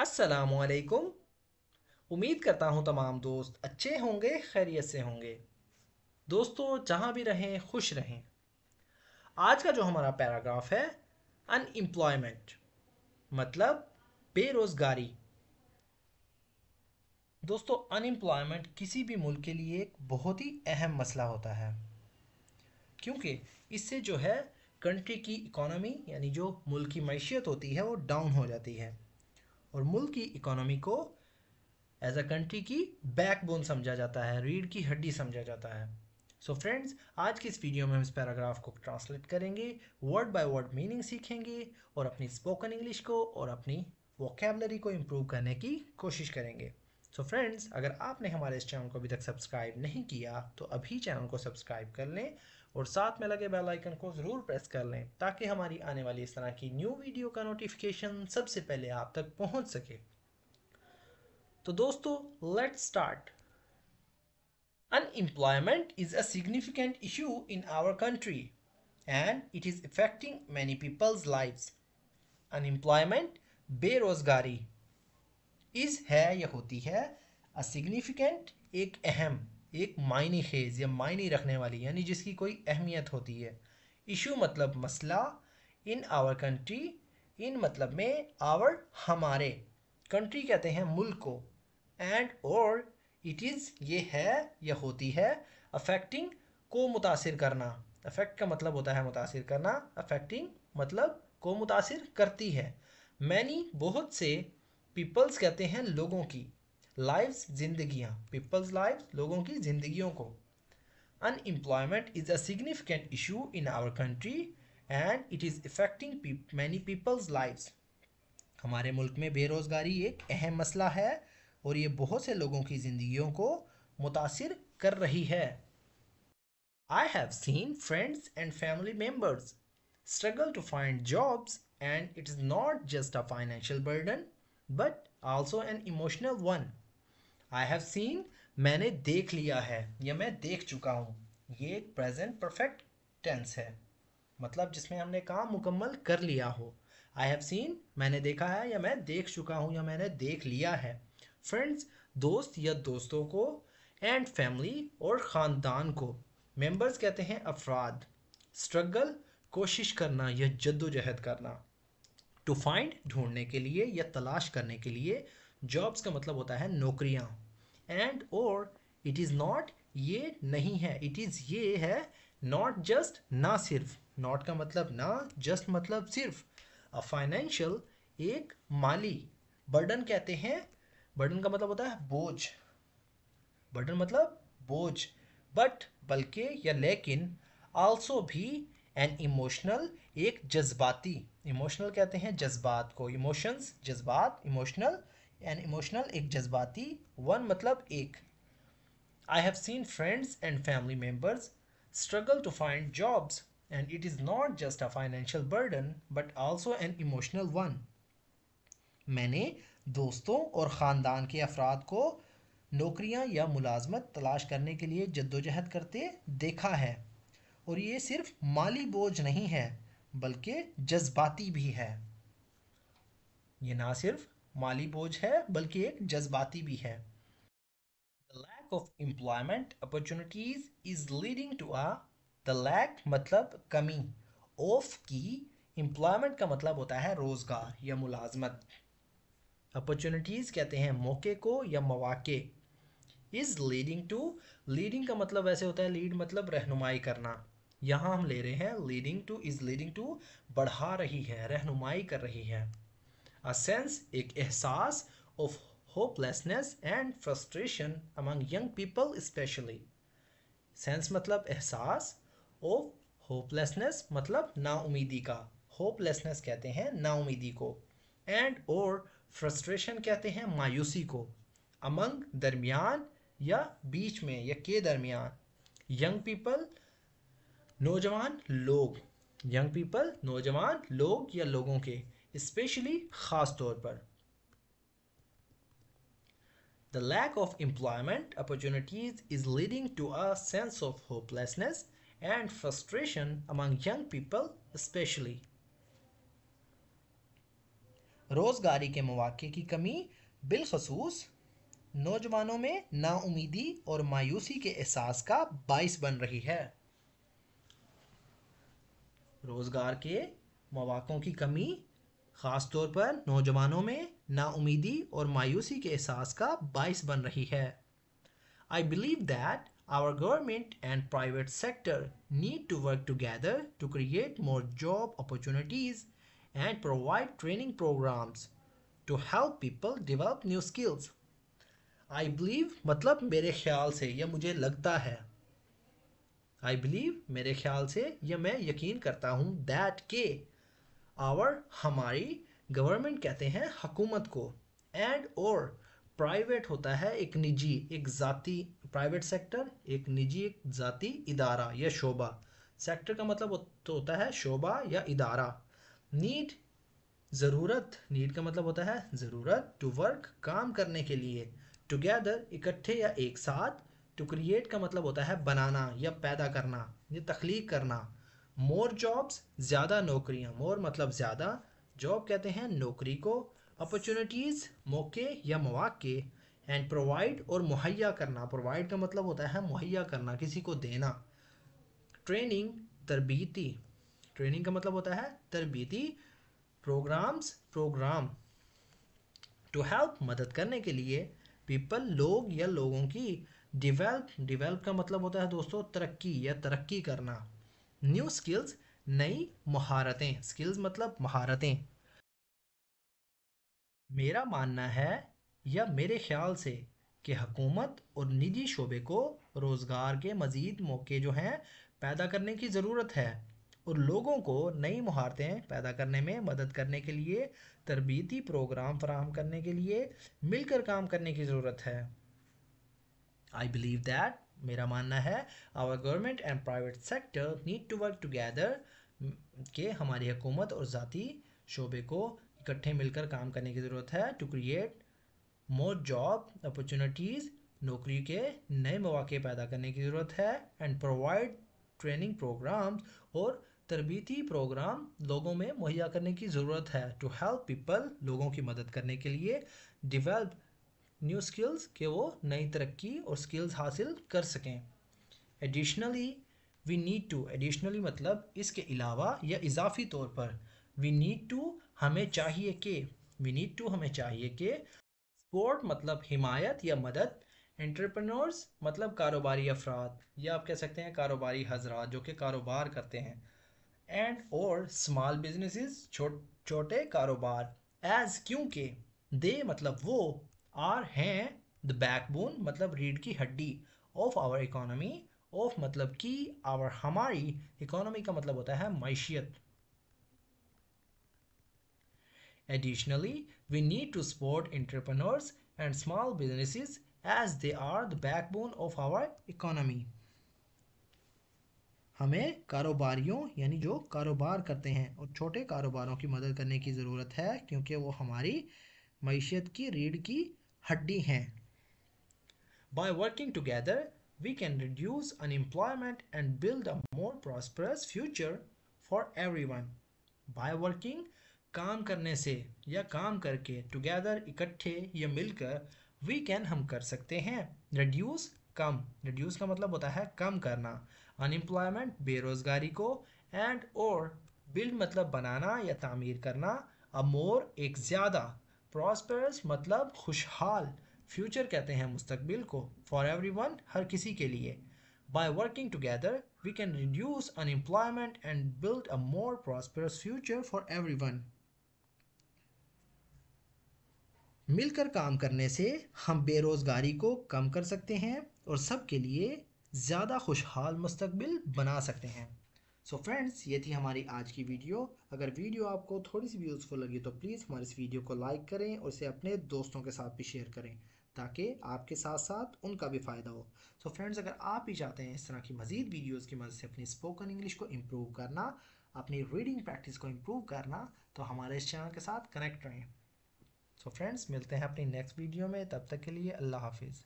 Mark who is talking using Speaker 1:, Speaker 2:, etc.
Speaker 1: असलकुम उम्मीद करता हूँ तमाम दोस्त अच्छे होंगे, खैरियत से होंगे। दोस्तों, जहाँ भी रहें, खुश रहें। आज का जो हमारा पैराग्राफ है अनएम्प्लॉयमेंट मतलब बेरोज़गारी। दोस्तों अनएम्प्लॉयमेंट किसी भी मुल्क के लिए एक बहुत ही अहम मसला होता है। क्योंकि इससे जो है कंट्री की इकोनॉमी यानी जो मुल्क की मैशियत होती है, वो डाउन हो जाती है। और मुल्क की इकोनॉमी को एज अ कंट्री की बैकबोन समझा जाता है, रीढ़ की हड्डी समझा जाता है। सो so फ्रेंड्स आज की इस वीडियो में हम इस पैराग्राफ को ट्रांसलेट करेंगे वर्ड बाय वर्ड मीनिंग सीखेंगे और अपनी स्पोकन इंग्लिश को और अपनी वोकेबलरी को इम्प्रूव करने की कोशिश करेंगे। सो so फ्रेंड्स अगर आपने हमारे इस चैनल को अभी तक सब्सक्राइब नहीं किया तो अभी चैनल को सब्सक्राइब कर लें और साथ में लगे बेल आइकन को ज़रूर प्रेस कर लें, ताकि हमारी आने वाली इस तरह की न्यू वीडियो का नोटिफिकेशन सबसे पहले आप तक पहुँच सके। तो दोस्तों let start unemployment is a significant issue in our country and it is affecting many people's life unemployment बेरोजगारी इज़ है या होती है अ सिग्निफिकेंट एक अहम एक मायने खेज या मायने रखने वाली, यानी जिसकी कोई अहमियत होती है। इशू मतलब मसला, इन आवर कंट्री इन मतलब में आवर हमारे। कंट्री कहते हैं मुल्क को। एंड और इट इज़ ये है या होती है अफेक्टिंग को मुतासर करना। अफेक्ट का मतलब होता है मुतासर करना अफेक्टिंग मतलब को मुतासर करती है। मैनी बहुत से पीपल्स कहते हैं लोगों की। लाइव्स जिंदगियाँ पीपल्स लाइफ लोगों की ज़िंदगियों को। Unemployment is a significant issue in our country and it is affecting many people's lives हमारे मुल्क में बेरोज़गारी एक अहम मसला है और ये बहुत से लोगों की ज़िंदगियों को मुतासर कर रही है। I have seen friends and family members struggle to find jobs and it is not just a financial burden, but also an emotional one. I have seen मैंने देख लिया है, या मैं देख चुका हूँ। ये एक प्रेजेंट परफेक्ट टेंस है। मतलब जिसमें हमने काम मुकम्मल कर लिया हो। आई हैव सीन मैंने देखा है, या मैं देख चुका हूँ, या मैंने देख लिया है। फ्रेंड्स दोस्त या दोस्तों को एंड फैमिली और ख़ानदान को। मेंबर्स कहते हैं अफराद। स्ट्रगल कोशिश करना, या जद्दोजहद करना। टू फाइंड ढूँढने के लिए, या तलाश करने के लिए जॉब्स का मतलब होता है नौकरियाँ। एंड और इट इज़ नॉट ये नहीं है। इट इज़ ये है नॉट जस्ट ना सिर्फ़। नॉट का मतलब ना जस्ट मतलब सिर्फ़। अ फाइनेंशियल एक माली। बर्डन कहते हैं बर्डन का मतलब होता है बोझ। बर्डन मतलब बोझ। बट बल्कि, या लेकिन आल्सो भी एन इमोशनल एक जज्बाती। इमोशनल कहते हैं जज्बात को। इमोशंस जज्बात इमोशनल एन इमोशनल एक जज्बाती वन मतलब एक I have seen friends and family members struggle to find jobs and it is not just a financial burden but also an emotional one मैंने दोस्तों और ख़ानदान के अफराद को नौकरियाँ या मुलाजमत तलाश करने के लिए जद्दोजहद करते देखा है। और ये सिर्फ़ माली बोझ नहीं है, बल्कि जज्बाती भी है। ये ना सिर्फ़ माली बोझ है, बल्कि एक जज्बाती भी है। Lack of employment opportunities is leading to uh the lack मतलब कमी। ऑफ़ की एम्प्लॉयमेंट का मतलब होता है रोज़गार या मुलाजमत। अपॉर्चुनिटीज़ कहते हैं मौके को या मौाक़े। इज़ लीडिंग टू लीडिंग का मतलब वैसे होता है लीड मतलब रहनुमाई करना। यहाँ हम ले रहे हैं leading to is leading to बढ़ा रही है, रहनुमाई कर रही है। अ सेंस एक एहसास of hopelessness and frustration among young people specially sense मतलब एहसास ऑफ़ होपलेसनेस मतलब नाउमीदी का होपलेसनेस कहते हैं नाउमीदी को एंड और फ्रस्ट्रेशन कहते हैं मायूसी को अमंग दरमियान या बीच में या के दरमियान यंग पीपल नौजवान लोग यंग पीपल नौजवान लोग या लोगों के स्पेशली ख़ास तौर पर The lack of employment opportunities is leading to a sense of hopelessness and frustration among young people especially. रोज़गारी के मौाक़े की कमी बिलखसूस नौजवानों में नाउमीदी और मायूसी के एहसास का बाइस बन रही है रोज़गार के मौाक़ों की कमी खास तौर पर नौजवानों में नाउमीदी और मायूसी के एहसास का बाइस बन रही है। I believe that our government and private sector need to work together to create more job opportunities and provide training programs to help people develop new skills I believe मतलब मेरे ख्याल से यह मुझे लगता है। आई बिलीव मेरे ख्याल से यह मैं यकीन करता हूँ दैट के आवर हमारी गवर्नमेंट कहते हैं हकूमत को। एंड और प्राइवेट होता है एक निजी, एक ज़ाती प्राइवेट सेक्टर एक निजी, एक ज़ाती इदारा या शोबा सेक्टर का मतलब तो होता है शोबा या इदारा। नीड ज़रूरत नीड का मतलब होता है ज़रूरत टू वर्क काम करने के लिए। टुगेदर इकट्ठे या एक साथ टू क्रिएट का मतलब होता है बनाना या पैदा करना, या तख्लीक करना। मोर जॉब्स ज़्यादा नौकरियाँ। मोर मतलब ज़्यादा। जॉब कहते हैं नौकरी को अपॉर्चुनिटीज़ मौके या मौाक़े। एंड प्रोवाइड और मुहैया करना। प्रोवाइड का मतलब होता है मुहैया करना, किसी को देना। ट्रेनिंग तरबीती। ट्रेनिंग का मतलब होता है तरबीती। प्रोग्राम्स प्रोग्राम टू हेल्प मदद करने के लिए पीपल लोग या लोगों की डिवेल्प डिवेल्प का मतलब होता है दोस्तों, तरक्की या तरक्की करना। न्यू स्किल्स नई महारतें। स्किल्स मतलब महारतें। मेरा मानना है या मेरे ख्याल से कि हकूमत और निजी शोबे को रोज़गार के मज़ीद मौके जो हैं, पैदा करने की ज़रूरत है और लोगों को नई महारतें पैदा करने में मदद करने के लिए, तरबीती प्रोग्राम फराहम करने के लिए, मिलकर काम करने की ज़रूरत है। आई बिलीव दैट मेरा मानना है our government and private sector need to work together के हमारी हुकूमत और ज़ाती शोबे को इकट्ठे मिलकर काम करने की ज़रूरत है to create more job opportunities नौकरी के नए मौके पैदा करने की ज़रूरत है एंड प्रोवाइड ट्रेनिंग प्रोग्राम्स और तरबीती प्रोग्राम लोगों में मुहैया करने की ज़रूरत है टू हेल्प पीपल लोगों की मदद करने के लिए डिवेल्प न्यू स्किल्स कि वो नई तरक्की और स्किल्स हासिल कर सकें। Additionally we need to additionally मतलब इसके अलावा या इजाफी तौर पर वी नीड टू हमें चाहिए कि वी नीड टू हमें चाहिए कि स्पोर्ट मतलब हिमायत या मदद एंटरप्रेन्योर्स मतलब कारोबारी अफराद या आप कह सकते हैं कारोबारी हजरात जो कि कारोबार करते हैं। एंड और स्मॉल बिजनेसेस छोटे कारोबार एज क्योंकि दे मतलब वो आर हैं द बैकबोन मतलब रीढ़ की हड्डी ऑफ़ आवर इकोनॉमी ऑफ़ मतलब कि आवर हमारी इकोनॉमी का मतलब होता है मैशियत Additionally, we need to support entrepreneurs and small businesses as they are the backbone of our economy. हमें कारोबारियों यानी जो कारोबार करते हैं और छोटे कारोबारों की मदद करने की ज़रूरत है क्योंकि वो हमारी मीशत की रीढ़ की हड्डी हैं। By working together, we can reduce unemployment and build a more prosperous future for everyone. By working, काम करने से या काम करके टुगेदर इकट्ठे या मिलकर वी कैन हम कर सकते हैं। रिड्यूस कम। रिड्यूस का मतलब होता है कम करना। अनएम्प्लॉयमेंट बेरोज़गारी को एंड और बिल्ड मतलब बनाना या तामीर करना। अ मोर एक ज़्यादा। प्रॉस्परस मतलब खुशहाल। फ्यूचर कहते हैं मुस्तकबिल को। फॉर एवरी वन हर किसी के लिए। By working together we can reduce unemployment and build a more prosperous future for everyone मिलकर काम करने से हम बेरोज़गारी को कम कर सकते हैं और सबके लिए ज़्यादा खुशहाल मुस्तकबिल बना सकते हैं। सो so फ्रेंड्स ये थी हमारी आज की वीडियो। अगर वीडियो आपको थोड़ी सी भी यूज़फुल लगी तो प्लीज़ हमारे इस वीडियो को लाइक करें और इसे अपने दोस्तों के साथ भी शेयर करें, ताकि आपके साथ साथ उनका भी फ़ायदा हो। सो so फ्रेंड्स अगर आप भी चाहते हैं इस तरह की मज़ीद वीडियोज़ की मदद से अपनी स्पोकन इंग्लिश को इम्प्रूव करना, अपनी रीडिंग प्रैक्टिस को इम्प्रूव करना तो हमारे इस चैनल के साथ कनेक्ट रहें। सो so फ्रेंड्स मिलते हैं अपनी नेक्स्ट वीडियो में। तब तक के लिए अल्लाह हाफिज़।